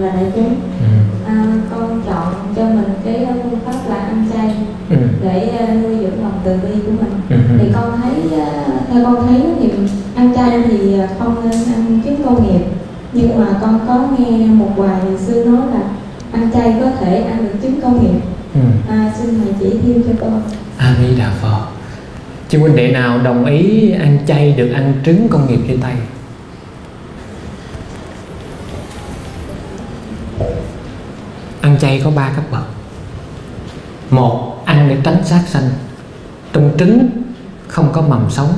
là đại chúng. Ừ, à, con chọn cho mình cái phương pháp là ăn chay ừ, để à, nuôi dưỡng lòng từ bi của mình. Ừ, thì con thấy à, theo con thấy thì ăn chay thì không nên ăn trứng công nghiệp nhưng mà con có nghe một vài sư nói là ăn chay có thể ăn được trứng công nghiệp ừ. à, xin thầy chỉ thêm cho con. A Di Đà Phật. Chứ huynh đệ nào đồng ý ăn chay được ăn trứng công nghiệp trên tay? Ăn chay có ba cấp bậc. Một, ăn để tránh sát sanh. Trong trứng không có mầm sống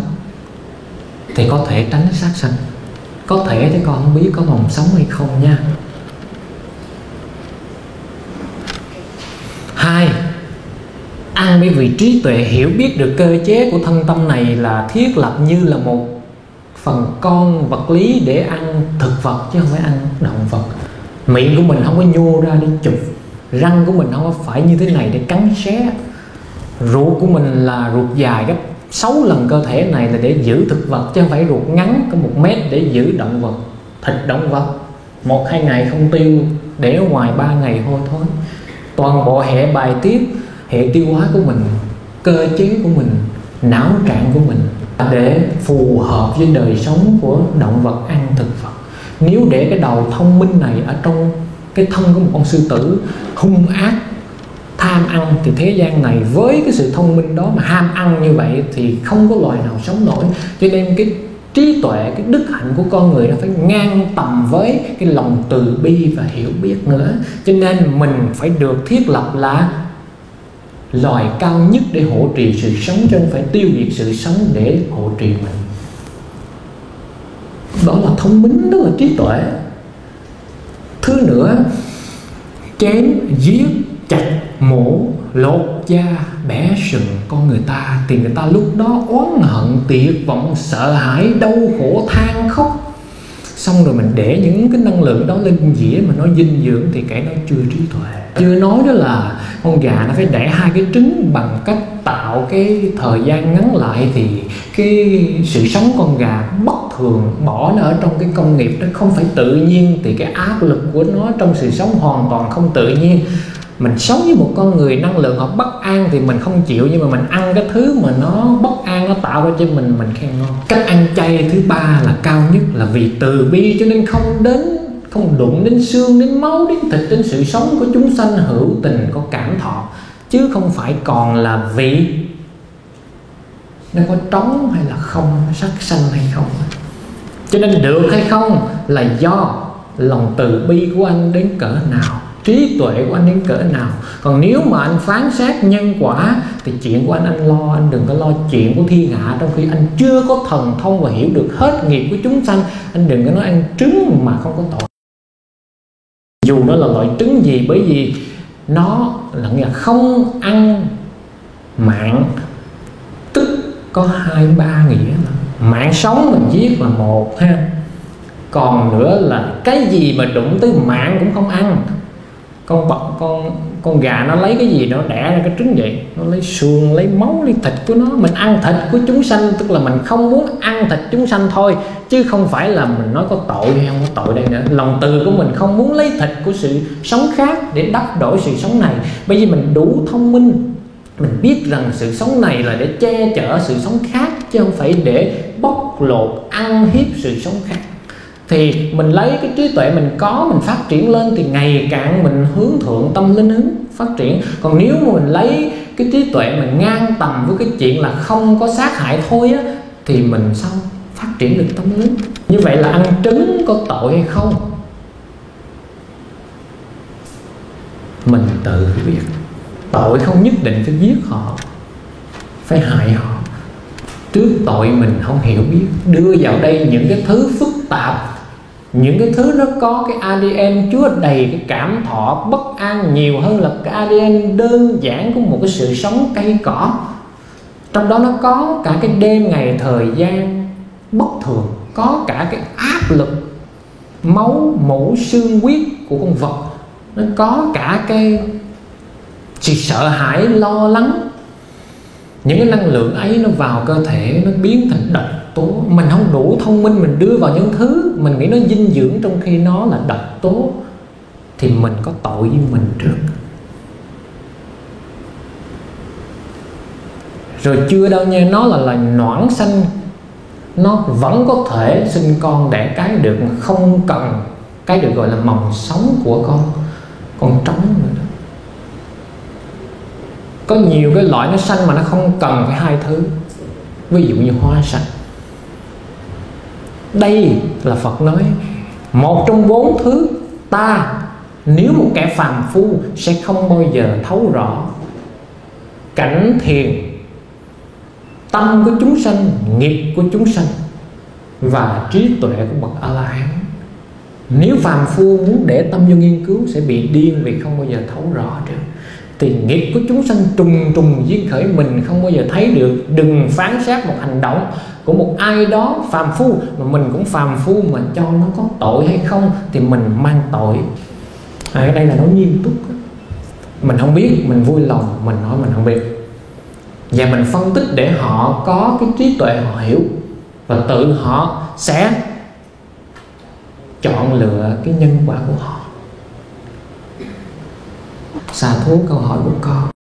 thì có thể tránh sát sanh. Có thể chứ con không biết có mầm sống hay không nha. Hai, ăn bởi vì trí tuệ hiểu biết được cơ chế của thân tâm này là thiết lập như là một phần con vật lý để ăn thực vật chứ không phải ăn động vật miệng của mình không có nhô ra để chụp, răng của mình không có phải như thế này để cắn xé. Ruột của mình là ruột dài gấp 6 lần cơ thể này là để giữ thực vật chứ không phải ruột ngắn có một mét để giữ động vật, thịt động vật. Một, hai ngày không tiêu, để ở ngoài ba ngày thôi thôi toàn bộ hệ bài tiết, hệ tiêu hóa của mình, cơ chế của mình, não trạng của mình, để phù hợp với đời sống của động vật ăn thực vật nếu để cái đầu thông minh này ở trong cái thân của một con sư tử hung ác, tham ăn thì thế gian này với cái sự thông minh đó mà ham ăn như vậy thì không có loài nào sống nổi. Cho nên cái trí tuệ, cái đức hạnh của con người nó phải ngang tầm với cái lòng từ bi và hiểu biết nữa. Cho nên mình phải được thiết lập là loài cao nhất để hỗ trì sự sống chứ không phải tiêu diệt sự sống để hỗ trì mình thông minh đó là trí tuệ. Thứ nữa, chém, giết, chặt, mổ, lột da, bẻ sừng con người ta. Thì người ta lúc đó oán hận, tuyệt vọng, sợ hãi, đau khổ, than khóc xong rồi mình để những cái năng lượng đó lên dĩa mà nó dinh dưỡng thì kẻ đó chưa trí tuệ. Chưa nói đó là con gà nó phải đẻ hai cái trứng bằng cách tạo cái thời gian ngắn lại thì cái sự sống con gà bất thường bỏ nó ở trong cái công nghiệp nó không phải tự nhiên thì cái áp lực của nó trong sự sống hoàn toàn không tự nhiên mình sống với một con người năng lượng họ bất an thì mình không chịu, nhưng mà mình ăn cái thứ mà nó bất an, nó tạo ra cho mình mình khen ngon. Cách ăn chay thứ ba là cao nhất là vì từ bi, cho nên không đến, không đụng đến xương, đến máu, đến thịt, đến sự sống của chúng sanh hữu tình, có cảm thọ. Chứ không phải còn là vị nó có trống hay là không sắc sanh hay không. Cho nên được hay không là do lòng từ bi của anh đến cỡ nào trí tuệ của anh đến cỡ nào. Còn nếu mà anh phán xét nhân quả, thì chuyện của anh anh lo, anh đừng có lo chuyện của thiên hạ trong khi anh chưa có thần thông và hiểu được hết nghiệp của chúng sanh, anh đừng có nói ăn trứng mà không có tội. Dù nó là loại trứng gì, bởi vì nó là nghĩa không ăn mạng. Tức có hai, ba nghĩa mạng sống mình giết là một ha. Còn nữa là cái gì mà đụng tới mạng cũng không ăn con bọ, con con gà nó lấy cái gì nó đẻ ra cái trứng vậy. Nó lấy xương lấy máu, lấy thịt của nó. Mình ăn thịt của chúng sanh, tức là mình không muốn ăn thịt chúng sanh thôi, chứ không phải là mình nói có tội hay không có tội đây nữa. Lòng từ của mình không muốn lấy thịt của sự sống khác để đắp đổi sự sống này. Bởi vì mình đủ thông minh, mình biết rằng sự sống này là để che chở sự sống khác, chứ không phải để bóc lột, ăn hiếp sự sống khác thì mình lấy cái trí tuệ mình có, mình phát triển lên thì ngày càng mình hướng thượng tâm linh hướng phát triển. Còn nếu mà mình lấy cái trí tuệ mình ngang tầm với cái chuyện là không có sát hại thôi á, thì mình sao phát triển được tâm linh? Như vậy là ăn trứng có tội hay không? Mình tự biết tội không nhất định phải giết họ, phải hại họ. Trước tội mình không hiểu biết. Đưa vào đây những cái thứ phức tạp những cái thứ nó có cái ADN chứa đầy cái cảm thọ bất an nhiều hơn là cái ADN đơn giản của một cái sự sống cây cỏ. Trong đó nó có cả cái đêm ngày thời gian bất thường, có cả cái áp lực, máu mũ xương, huyết của con vật. Nó có cả cái sự sợ hãi, lo lắng những cái năng lượng ấy nó vào cơ thể, nó biến thành độc tố. Mình không đủ thông minh mình đưa vào những thứ mình nghĩ nó dinh dưỡng trong khi nó là độc tố, thì mình có tội với mình trước. Rồi chưa đâu nha, nó là loài noãn xanh nó vẫn có thể sinh con đẻ cái được mà không cần cái được gọi là mầm sống của con. Con trống nữa có nhiều cái loại nó xanh mà nó không cần phải hai thứ. Ví dụ như hoa xanh đây là Phật nói, một trong bốn thứ ta, nếu một kẻ phàm phu sẽ không bao giờ thấu rõ. Cảnh thiền, tâm của chúng sanh, nghiệp của chúng sanh và trí tuệ của bậc a la hán nếu phàm phu muốn để tâm vô nghiên cứu sẽ bị điên vì không bao giờ thấu rõ được thì nghiệp của chúng sanh trùng trùng duyên khởi mình không bao giờ thấy được. Đừng phán xét một hành động của một ai đó phàm phu mà mình cũng phàm phu mà cho nó có tội hay không thì mình mang tội. À, đây là nó nghiêm túc mình không biết mình vui lòng mình nói mình không biết. Và mình phân tích để họ có cái trí tuệ họ hiểu. Và tự họ sẽ chọn lựa cái nhân quả của họ xà thú câu hỏi của con.